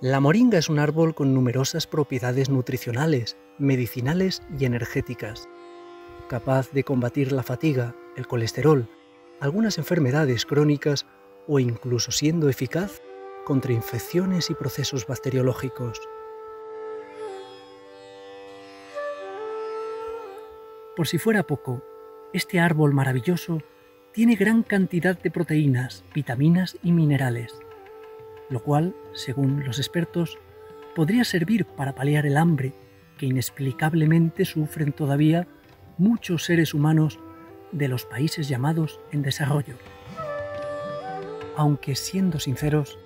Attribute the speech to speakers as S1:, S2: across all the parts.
S1: La moringa es un árbol con numerosas propiedades nutricionales, medicinales y energéticas, capaz de combatir la fatiga, el colesterol, algunas enfermedades crónicas o incluso siendo eficaz contra infecciones y procesos bacteriológicos. Por si fuera poco, este árbol maravilloso tiene gran cantidad de proteínas, vitaminas y minerales lo cual, según los expertos, podría servir para paliar el hambre que inexplicablemente sufren todavía muchos seres humanos de los países llamados en desarrollo. Aunque siendo sinceros,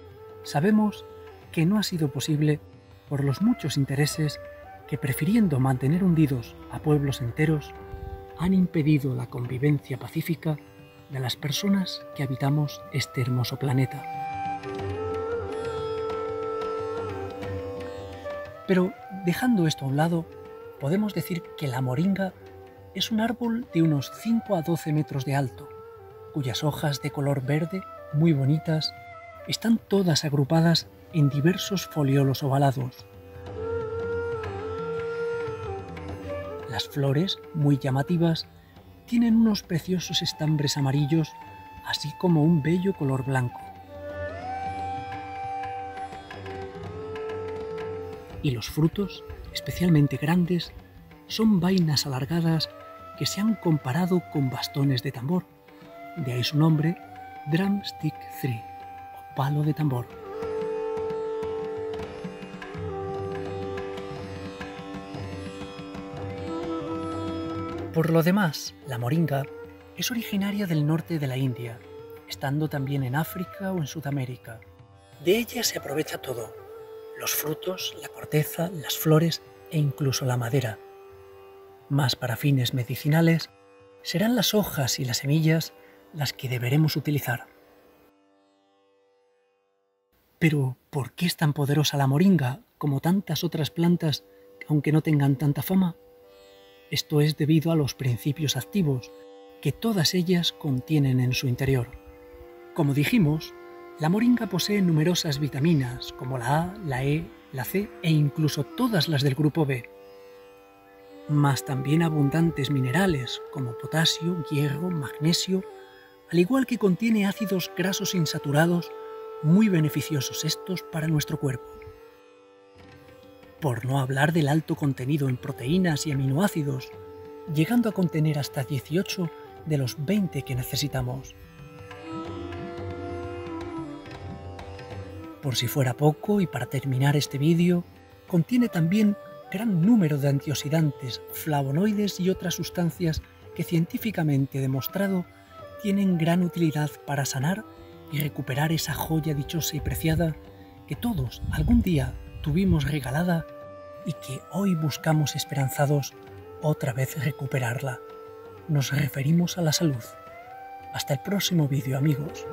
S1: sabemos que no ha sido posible por los muchos intereses que prefiriendo mantener hundidos a pueblos enteros, han impedido la convivencia pacífica de las personas que habitamos este hermoso planeta. Pero dejando esto a un lado, podemos decir que la moringa es un árbol de unos 5 a 12 metros de alto, cuyas hojas de color verde, muy bonitas, están todas agrupadas en diversos foliolos ovalados. Las flores, muy llamativas, tienen unos preciosos estambres amarillos, así como un bello color blanco. Y los frutos, especialmente grandes, son vainas alargadas que se han comparado con bastones de tambor. De ahí su nombre, Drumstick 3 o palo de tambor. Por lo demás, la moringa es originaria del norte de la India, estando también en África o en Sudamérica. De ella se aprovecha todo, los frutos, la corteza, las flores e incluso la madera. Más para fines medicinales, serán las hojas y las semillas las que deberemos utilizar. Pero, ¿por qué es tan poderosa la moringa como tantas otras plantas aunque no tengan tanta fama? Esto es debido a los principios activos que todas ellas contienen en su interior. Como dijimos, la moringa posee numerosas vitaminas como la A, la E, la C e incluso todas las del grupo B, más también abundantes minerales como potasio, hierro, magnesio, al igual que contiene ácidos grasos insaturados muy beneficiosos estos para nuestro cuerpo. Por no hablar del alto contenido en proteínas y aminoácidos, llegando a contener hasta 18 de los 20 que necesitamos. Por si fuera poco, y para terminar este vídeo, contiene también gran número de antioxidantes, flavonoides y otras sustancias que científicamente demostrado tienen gran utilidad para sanar y recuperar esa joya dichosa y preciada que todos algún día tuvimos regalada y que hoy buscamos esperanzados otra vez recuperarla. Nos referimos a la salud. Hasta el próximo vídeo amigos.